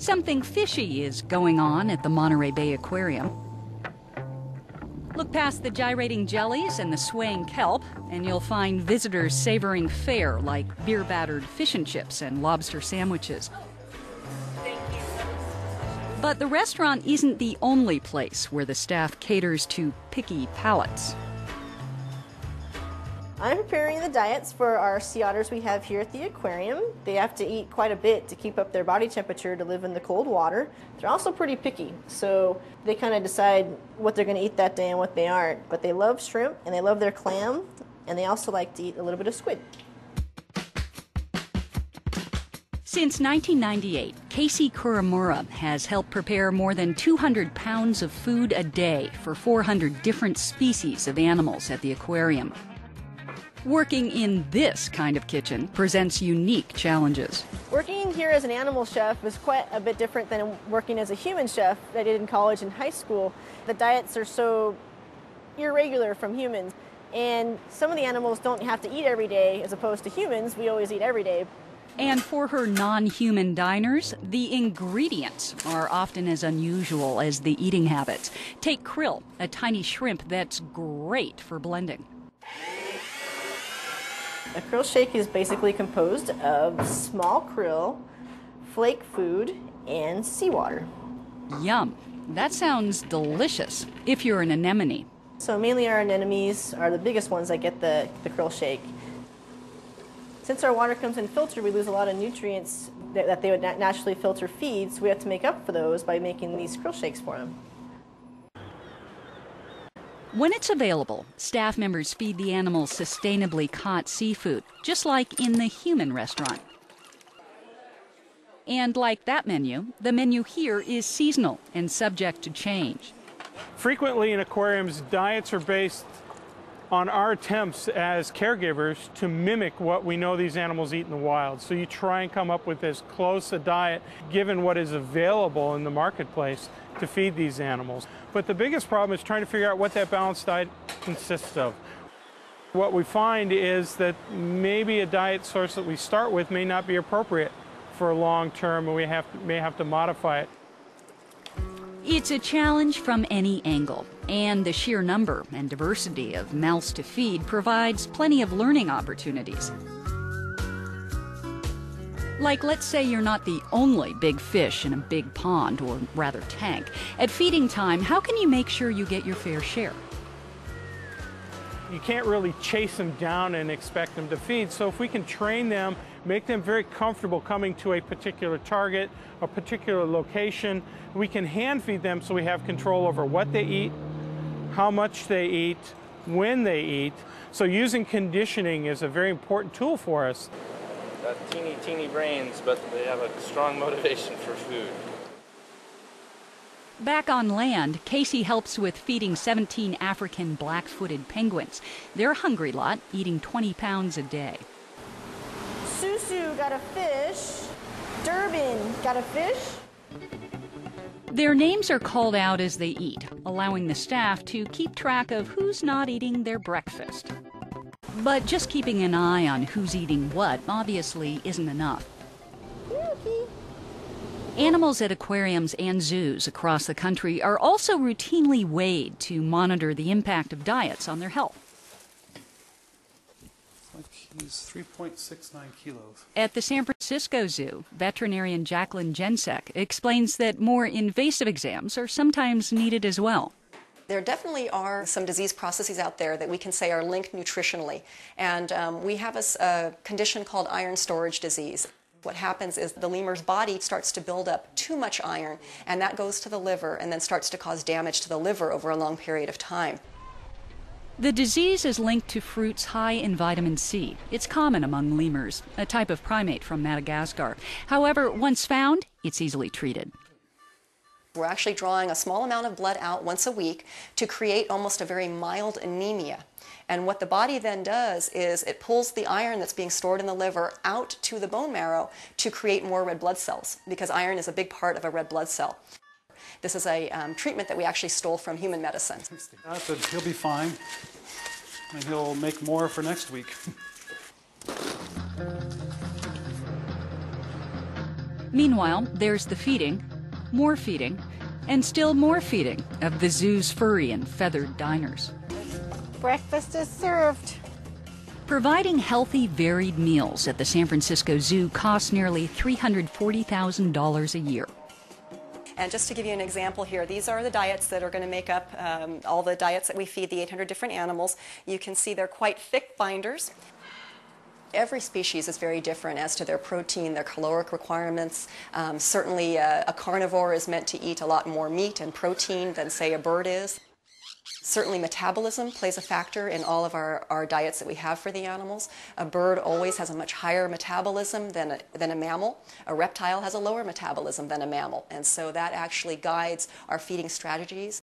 Something fishy is going on at the Monterey Bay Aquarium. Look past the gyrating jellies and the swaying kelp, and you'll find visitors savoring fare like beer battered fish and chips and lobster sandwiches. But the restaurant isn't the only place where the staff caters to picky palates. I'm preparing the diets for our sea otters we have here at the aquarium. They have to eat quite a bit to keep up their body temperature to live in the cold water. They're also pretty picky, so they kind of decide what they're going to eat that day and what they aren't. But they love shrimp and they love their clam, and they also like to eat a little bit of squid. Since 1998, Casey Kuramura has helped prepare more than 200 pounds of food a day for 400 different species of animals at the aquarium. Working in this kind of kitchen presents unique challenges. Working here as an animal chef is quite a bit different than working as a human chef that I did in college and high school. The diets are so irregular from humans, and some of the animals don't have to eat every day as opposed to humans. We always eat every day. And for her non human diners, the ingredients are often as unusual as the eating habits. Take krill, a tiny shrimp that's great for blending. A krill shake is basically composed of small krill, flake food, and seawater. Yum. That sounds delicious if you're an anemone. So mainly our anemones are the biggest ones that get the, the krill shake. Since our water comes in filtered, we lose a lot of nutrients that, that they would naturally filter feed, so we have to make up for those by making these krill shakes for them. When it's available, staff members feed the animals sustainably caught seafood, just like in the human restaurant. And like that menu, the menu here is seasonal and subject to change. Frequently in aquariums, diets are based on our attempts as caregivers to mimic what we know these animals eat in the wild. So you try and come up with as close a diet, given what is available in the marketplace, to feed these animals. But the biggest problem is trying to figure out what that balanced diet consists of. What we find is that maybe a diet source that we start with may not be appropriate for long term, and we have to, may have to modify it. It's a challenge from any angle, and the sheer number and diversity of mouths to feed provides plenty of learning opportunities. Like, let's say you're not the only big fish in a big pond, or rather tank. At feeding time, how can you make sure you get your fair share? You can't really chase them down and expect them to feed. So if we can train them, make them very comfortable coming to a particular target, a particular location, we can hand feed them so we have control over what they eat, how much they eat, when they eat. So using conditioning is a very important tool for us. Got teeny, teeny brains, but they have a strong motivation for food. Back on land, Casey helps with feeding 17 African black footed penguins. They're a hungry lot, eating 20 pounds a day. Susu got a fish. Durbin got a fish. Their names are called out as they eat, allowing the staff to keep track of who's not eating their breakfast. But just keeping an eye on who's eating what obviously isn't enough. Animals at aquariums and zoos across the country are also routinely weighed to monitor the impact of diets on their health. Like he's 3.69 kilos. At the San Francisco Zoo, veterinarian Jacqueline Jencek explains that more invasive exams are sometimes needed as well. There definitely are some disease processes out there that we can say are linked nutritionally. And um, we have a, a condition called iron storage disease. What happens is the lemur's body starts to build up too much iron, and that goes to the liver and then starts to cause damage to the liver over a long period of time. The disease is linked to fruits high in vitamin C. It's common among lemurs, a type of primate from Madagascar. However, once found, it's easily treated. We're actually drawing a small amount of blood out once a week to create almost a very mild anemia. And what the body then does is it pulls the iron that's being stored in the liver out to the bone marrow to create more red blood cells, because iron is a big part of a red blood cell. This is a um, treatment that we actually stole from human medicine. he'll be fine, and he'll make more for next week. Meanwhile, there's the feeding, more feeding, and still more feeding of the zoo's furry and feathered diners. Breakfast is served. Providing healthy, varied meals at the San Francisco Zoo costs nearly $340,000 a year. And just to give you an example here, these are the diets that are going to make up um, all the diets that we feed the 800 different animals. You can see they're quite thick binders. Every species is very different as to their protein, their caloric requirements. Um, certainly, uh, a carnivore is meant to eat a lot more meat and protein than, say, a bird is. Certainly, metabolism plays a factor in all of our, our diets that we have for the animals. A bird always has a much higher metabolism than a, than a mammal. A reptile has a lower metabolism than a mammal, and so that actually guides our feeding strategies.